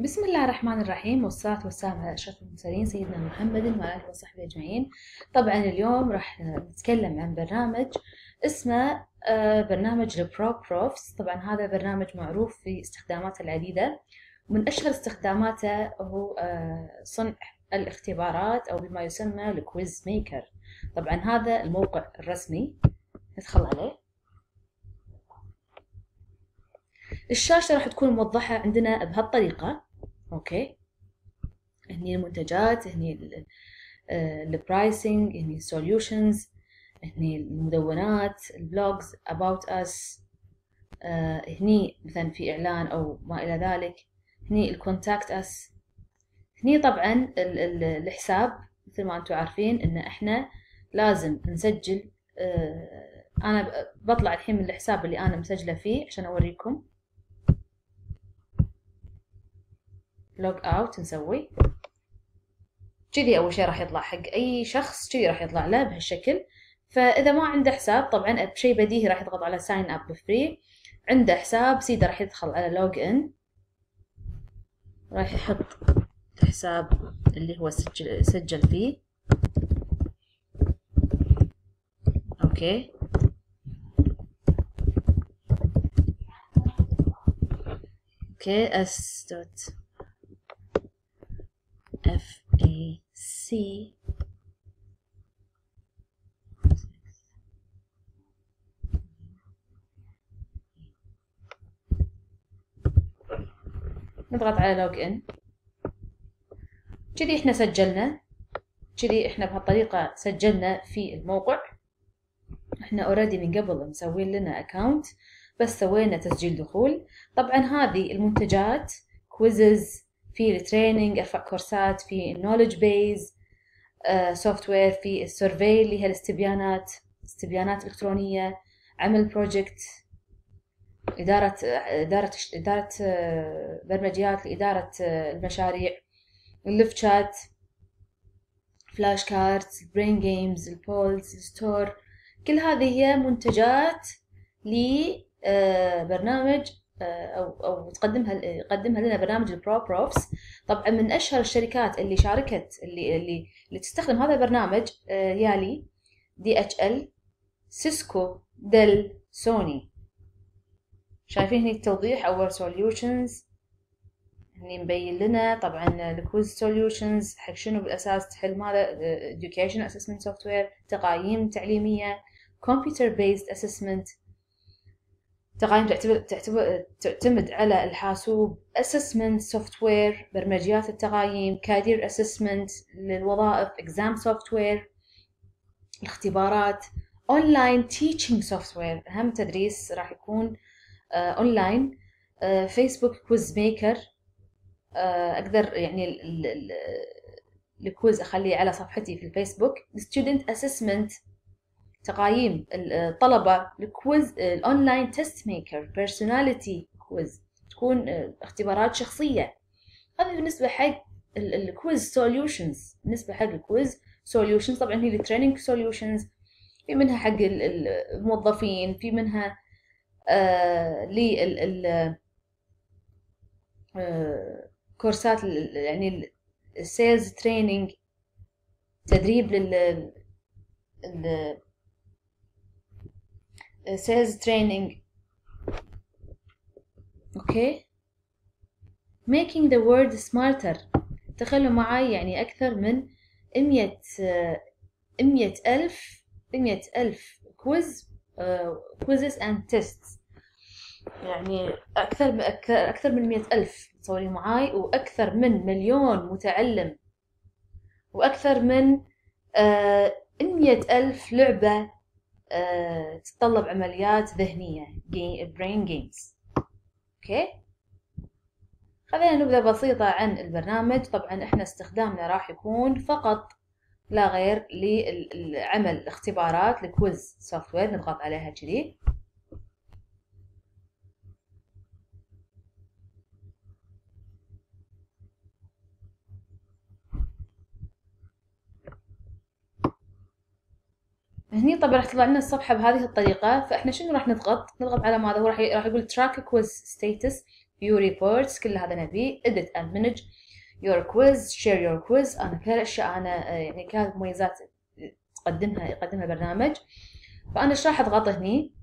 بسم الله الرحمن الرحيم. والصلاة والسلام على أشرف المرسلين سيدنا محمد وعلى آله وصحبه أجمعين. طبعا اليوم راح نتكلم عن برنامج اسمه آه، برنامج ال ProProfs طبعا هذا برنامج معروف في استخداماته العديدة. ومن أشهر استخداماته هو آه، صنع الاختبارات أو بما يسمى ال quiz maker طبعا هذا الموقع الرسمي. ندخل عليه. الشاشة راح تكون موضحة عندنا بهالطريقة. أوكي. هني المنتجات هني ال pricing هني ال solutions هني المدونات ال blogs about us آه، هني مثلا في إعلان أو ما إلى ذلك هني ال contact us هني طبعا ال ال الحساب مثل ما أنتم عارفين إن إحنا لازم نسجل آه، أنا بطلع الحين من الحساب اللي أنا مسجلة فيه عشان أوريكم. log out نسوي. كذي أول شيء راح يطلع حق أي شخص كذي راح يطلع له بهالشكل. فإذا ما عنده حساب طبعا بشيء بديهي راح يضغط على sign up free عنده حساب سيدة راح يدخل على log in راح يحط الحساب اللي هو سجل, سجل فيه. أوكي. أوكي أس دوت F A C. نضغط على لوج ان كذي إحنا سجلنا. كذي إحنا بهالطريقة سجلنا في الموقع. إحنا already من قبل مسوين لنا account بس سوينا تسجيل دخول. طبعا هذه المنتجات quizzes في ال training أرفع كورسات في ال knowledge base software في ال survey اللي هي الاستبيانات استبيانات إلكترونية عمل project إدارة إدارة إدارة آه، برمجيات لإدارة آه، المشاريع ال live chat flash cards ال brain games ال polls ال store كل هذه هي منتجات لبرنامج آه، أو أو تقدمها يقدمها لنا برنامج ال ProProfs طبعا من أشهر الشركات اللي شاركت اللي اللي اللي تستخدم هذا البرنامج آه، يالي DHL Cisco Dell Sony. شايفين هني التوضيح our solutions هني مبين لنا طبعا ال quiz solutions حق شنو بالأساس تحل ماذا education assessment software تقايم تعليمية computer based assessment. تقايم تعتمد تعتمد تعتمد على الحاسوب assessment software برمجيات التقايم career assessment للوظائف exam software الاختبارات online teaching software أهم تدريس راح يكون online Facebook quiz maker أقدر يعني ال quiz أخليه على صفحتي في الفيسبوك student assessment تقايم الطلبة ال quiz ال online test maker personality quiz تكون اختبارات شخصية. هذا بالنسبة حق ال quiz solutions بالنسبة حق ال quiz solutions طبعا هي ال training solutions في منها حق الموظفين في منها آه لل آه كورسات يعني ال sales training تدريب لل sales training. أوكي making the world smarter. تخيلوا معي يعني أكثر من مية مية ألف مية ألف quiz quizzes and tests. يعني أكثر من أكثر من مية ألف. تصوري معاي. وأكثر من مليون متعلم. وأكثر من مية ألف لعبة آه، تتطلب عمليات ذهنية brain games. أوكي؟ خلينا نبدأ بسيطة عن البرنامج. طبعا إحنا استخدامنا راح يكون فقط لا غير لعمل اختبارات ل quiz software نضغط عليها كذي. هني طبعا راح تطلع لنا الصفحة بهذه الطريقة فإحنا شنو راح نضغط؟ نضغط على ماذا؟ هو راح راح يقول track quiz stats view reports كل هذا نبي edit and manage your quiz share your quiz. أنا كل الأشياء أنا يعني كانت مميزات تقدمها يقدمها البرنامج فأنا إيش راح أضغط هني؟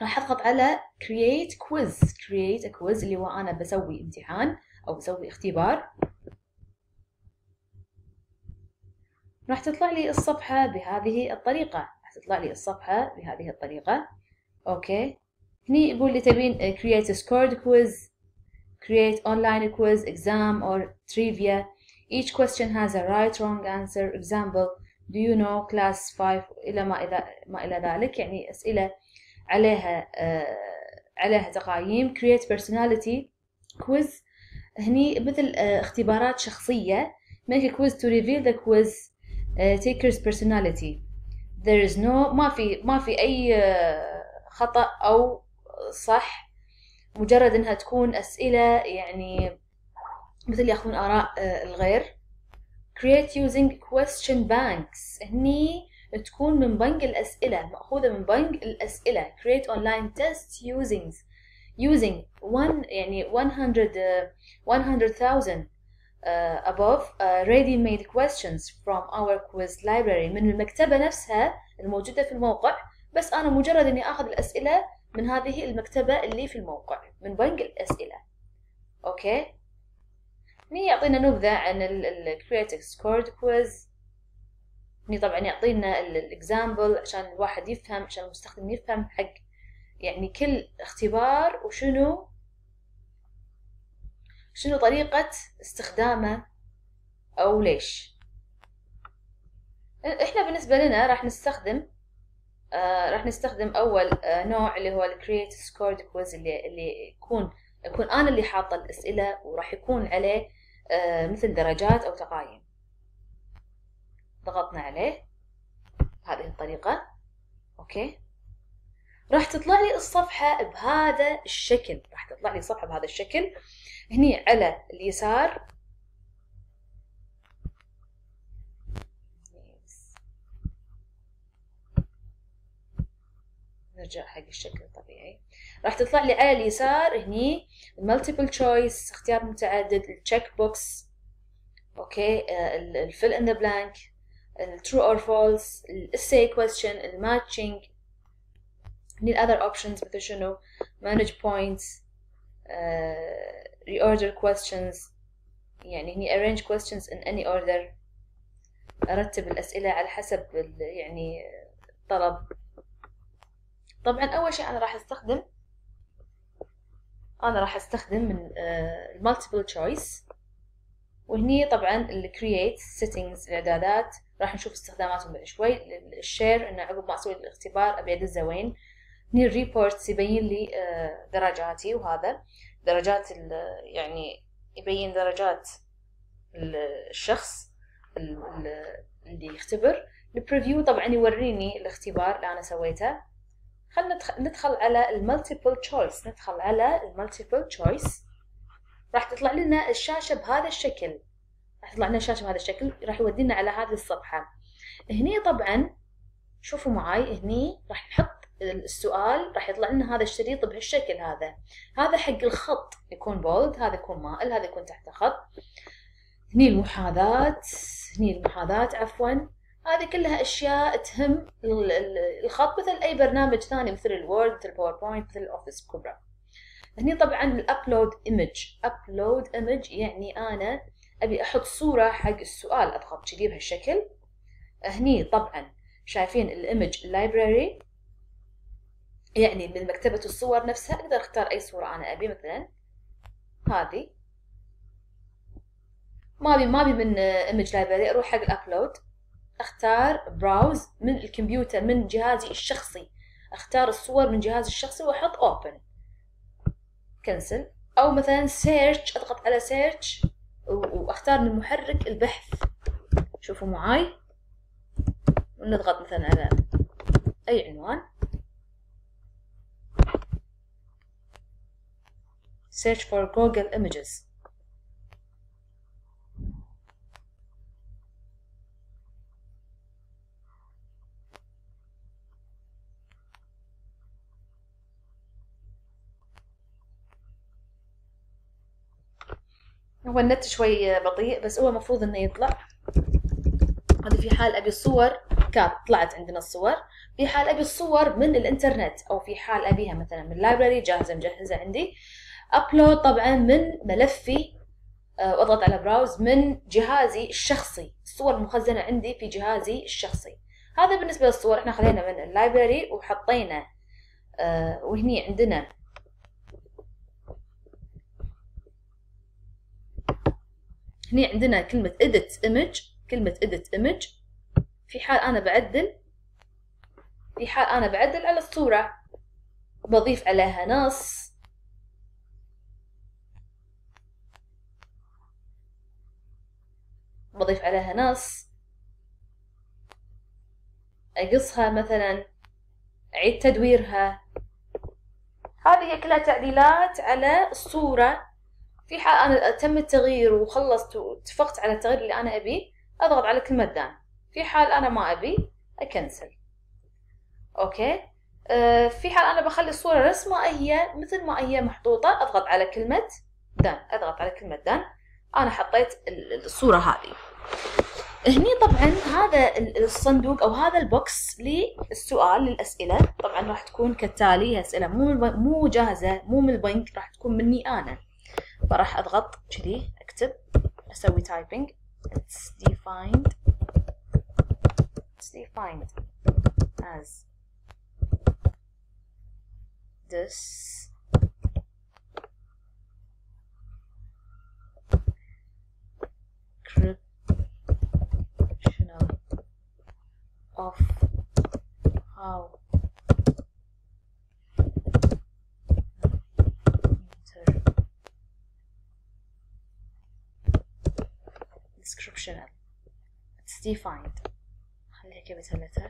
راح أضغط على create quiz create a quiz اللي هو أنا بسوي امتحان أو بسوي اختبار. راح تطلع لي الصفحة بهذه الطريقة راح تطلع لي الصفحة بهذه الطريقة أوكي هني يقول لي تبين create a scored quiz create online quiz exam or trivia each question has a right wrong answer example do you know class 5 إلى ما إذا ما إلى ذلك يعني أسئلة عليها آه عليها تقايم create personality quiz هني مثل آه اختبارات شخصية make a quiz to reveal the quiz uh, taker's personality. There is no ما في ما في أي uh, خطأ أو صح. مجرد إنها تكون أسئلة يعني مثل ياخذون آراء uh, الغير. Create using question banks. هني تكون من بنك الأسئلة مأخوذة من بنك الأسئلة. Create online test using using one يعني 100 100,000 uh, above uh, ready-made questions from our quiz library. من المكتبة نفسها الموجودة في الموقع. بس أنا مجرد إني أخذ الأسئلة من هذه المكتبة اللي في الموقع. من بنك الأسئلة. أوكي؟ هني يعطينا نبذة عن ال Creative Scored Quiz. هني طبعا يعطينا ال example عشان الواحد يفهم عشان المستخدم يفهم حق يعني كل اختبار وشنو شنو طريقة استخدامه أو ليش؟ إحنا بالنسبة لنا راح نستخدم آه راح نستخدم أول آه نوع اللي هو ال Create Scored Quiz اللي اللي يكون يكون أنا اللي حاطة الأسئلة وراح يكون عليه آه مثل درجات أو تقايم. ضغطنا عليه. بهذه الطريقة. أوكي. راح تطلع لي الصفحة بهذا الشكل. راح تطلع لي صفحة بهذا الشكل. هني على اليسار. نرجع حق الشكل الطبيعي. راح تطلع لي على اليسار هني multiple choice اختيار متعدد التشيك بوكس أوكي الفيل ان ذا بلانك الترو اور فولس الاساي كويستشن الماتشنج هني ال other options مثل شنو manage points uh, reorder questions. يعني هني arrange questions in any order. أرتب الأسئلة على حسب يعني الطلب. طبعا أول شيء أنا راح أستخدم أنا راح أستخدم من ال multiple choice وهني طبعا ال create settings الإعدادات راح نشوف استخداماتهم بعد شوي. ال share إنه عقب ما أسوي الاختبار أبي أدزه وين هني ال reports يبين لي درجاتي وهذا. درجات يعني يبين درجات الشخص اللي يختبر. ال preview طبعا يوريني الاختبار اللي أنا سويته. خلينا ندخل على ال multiple choice ندخل على ال multiple choice راح تطلع لنا الشاشة بهذا الشكل. راح تطلع لنا الشاشة بهذا الشكل راح يودينا على هذه الصفحة. هني طبعا شوفوا معاي هني راح نحط السؤال راح يطلع لنا هذا الشريط بهالشكل هذا. هذا حق الخط يكون bold هذا يكون مائل هذا يكون تحت خط. هني المحاذاة هني المحاذاة عفوا. هذه كلها أشياء تهم الخط مثل أي برنامج ثاني مثل ال Word مثل ال PowerPoint مثل ال Office بكبرى هني طبعا ال upload image upload image يعني أنا أبي أحط صورة حق السؤال أضغط كذي بهالشكل. هني طبعا شايفين ال image library يعني من مكتبة الصور نفسها أقدر أختار أي صورة أنا أبي مثلا هذه. ما أبي ما أبي من image library أروح حق ال upload أختار browse من الكمبيوتر من جهازي الشخصي. أختار الصور من جهازي الشخصي وأحط open. كنسل أو مثلا search أضغط على search وأختار من محرك البحث. شوفوا معاي. ونضغط مثلا على أي عنوان. Search for Google Images. هو النت شوي بطيء بس هو المفروض إنه يطلع. هذه في حال أبي الصور كانت طلعت عندنا الصور. في حال أبي الصور من الإنترنت أو في حال أبيها مثلا من ال library جاهزة مجهزة عندي. upload طبعا من ملفي آه، وأضغط على browse من جهازي الشخصي. الصور المخزنة عندي في جهازي الشخصي. هذا بالنسبة للصور. إحنا خلينا من ال library وحطينا آه وهني عندنا. هني عندنا كلمة edit image كلمة edit image. في حال أنا بعدل في حال أنا بعدل على الصورة. بضيف عليها نص. بضيف عليها نص. أقصها مثلا أعيد تدويرها. هذه هي كلها تعديلات على الصورة. في حال أنا تم التغيير وخلصت واتفقت على التغيير اللي أنا أبيه أضغط على كلمة done في حال أنا ما أبي أ cancel. أوكي؟ أه في حال أنا بخلي الصورة ما هي مثل ما هي محطوطة أضغط على كلمة done أضغط على كلمة done أنا حطيت الصورة هذه. هني طبعا هذا الصندوق أو هذا ال box للسؤال للأسئلة. طبعا راح تكون كالتالي أسئلة مو مو جاهزة مو من البنك راح تكون مني أنا. فراح أضغط كذي أكتب أسوي تايبنج it's defined. It's defined as this. of how description it's defined خليها capital letter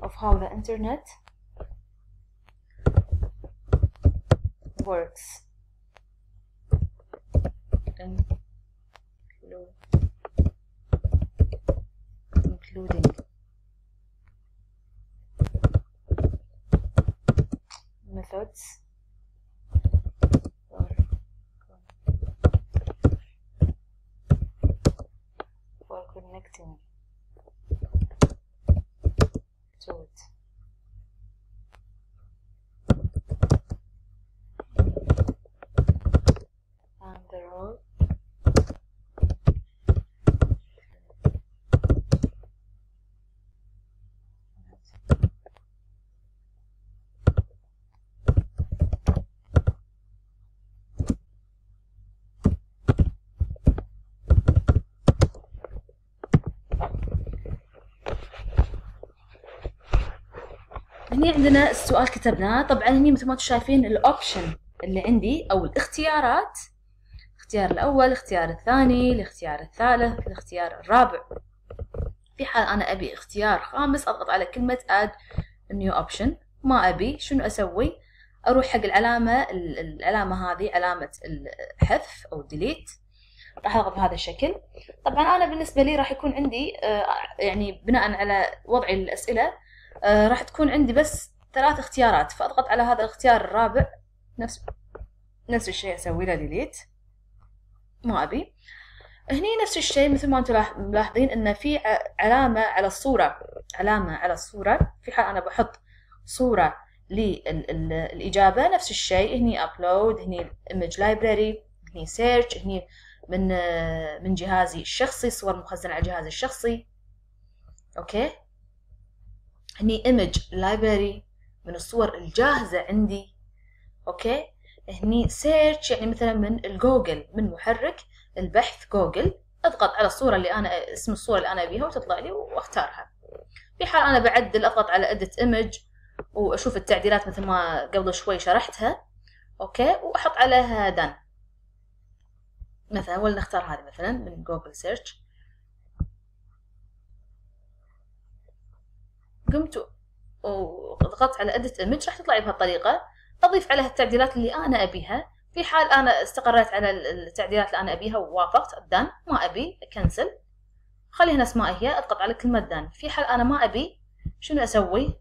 of how the internet works including. Methods. For, for connecting. To it. هني عندنا السؤال كتبناه. طبعا هني مثل ما أنتم شايفين الاوبشن اللي عندي أو الاختيارات الاختيار الأول الاختيار الثاني الاختيار الثالث الاختيار الرابع. في حال أنا أبي اختيار خامس أضغط على كلمة add new option. ما أبي شنو أسوي؟ أروح حق العلامة العلامة هذه علامة الحذف أو delete. راح أضغط بهذا الشكل. طبعا أنا بالنسبة لي راح يكون عندي آه، يعني بناء على وضعي الاسئلة آه راح تكون عندي بس ثلاث اختيارات فأضغط على هذا الاختيار الرابع. نفس نفس الشيء أسوي له ديليت ما أبي. هني نفس الشيء مثل ما أنتم ملاحظين إن في علامة على الصورة علامة على الصورة. في حال أنا بحط صورة للإجابة نفس الشيء. هني upload هني image library هني search هني من من جهازي الشخصي صور مخزنة على جهازي الشخصي. أوكي؟ هني image library من الصور الجاهزة عندي. أوكي؟ هني search يعني مثلا من الجوجل من محرك البحث جوجل أضغط على الصورة اللي أنا اسم الصورة اللي أنا أبيها وتطلع لي وأختارها. في حال أنا بعدل أضغط على edit image وأشوف التعديلات مثل ما قبل شوي شرحتها. أوكي؟ وأحط عليها done مثلا ولنختار هذه مثلا من جوجل search قمت وضغطت على edit image راح تطلع لي بهالطريقة أضيف عليها التعديلات اللي أنا أبيها. في حال أنا استقريت على التعديلات اللي أنا أبيها ووافقت done ما أبي cancel خليها نفس ما هي أضغط على كلمة done في حال أنا ما أبي شنو أسوي؟